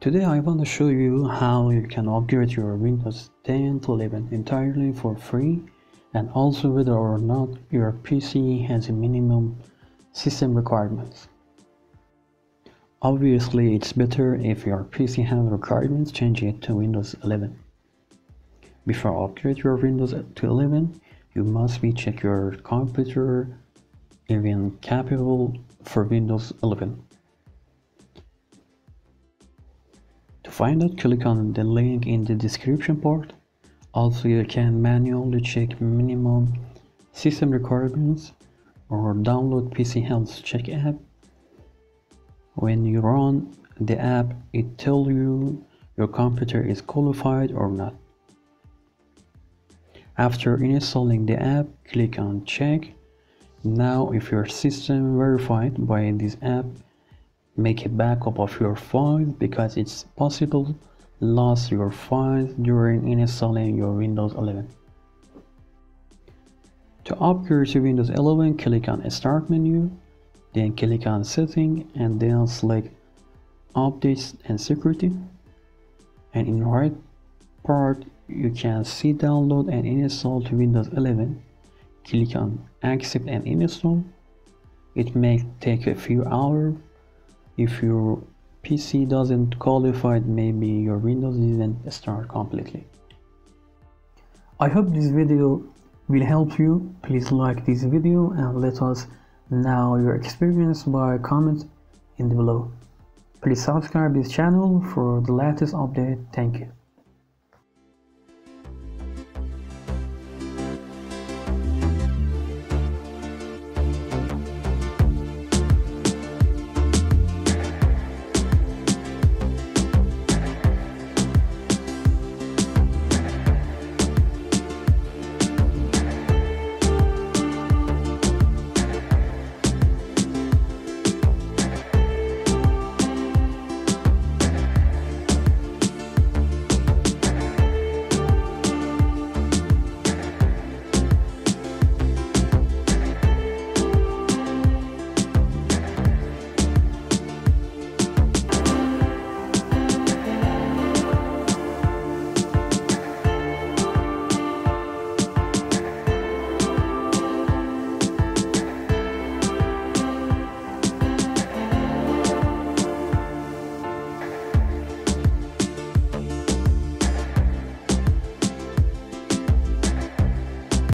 Today I want to show you how you can upgrade your Windows 10 to 11 entirely for free and also whether or not your PC has a minimum system requirements. Obviously it's better if your PC has requirements change it to Windows 11. Before upgrade your Windows to 11 you must be check your computer even capable for Windows 11. To find out, click on the link in the description part. Also, you can manually check minimum system requirements or download PC Health Check app. When you run the app, it tells you your computer is qualified or not. After installing the app, click on check now if your system verified by this app, make a backup of your files because it's possible lost your files during installing your Windows 11. To upgrade to Windows 11, click on Start menu, then click on Setting and then select Updates and Security. And in right part, you can see download and install to Windows 11 click on accept and install it may take a few hours if your PC doesn't qualify maybe your Windows isn't start completely. I hope this video will help you. Please like this video and let us know your experience by comment in the below. Please subscribe this channel for the latest update. Thank you